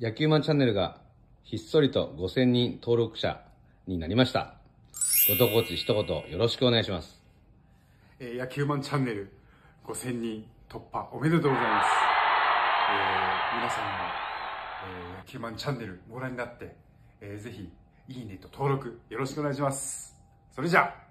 野球マンチャンネルがひっそりと5000人登録者になりました。後藤コーチ一言よろしくお願いします。えー野球マンチャンネル5000人突破おめでとうございます。えー皆さんも、えー野球マンチャンネルご覧になって、えーぜひ、いいねと登録よろしくお願いします。それじゃあ